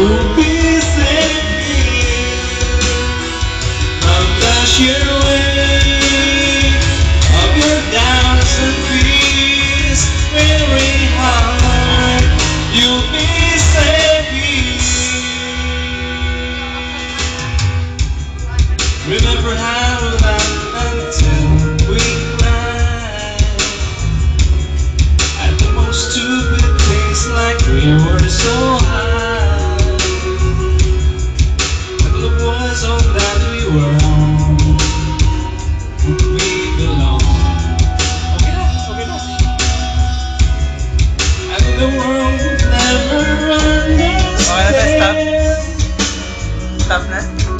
will be the sheer weight of your heart, you'll be here. Remember how we laughed until the world will never understand. Oh. Stop.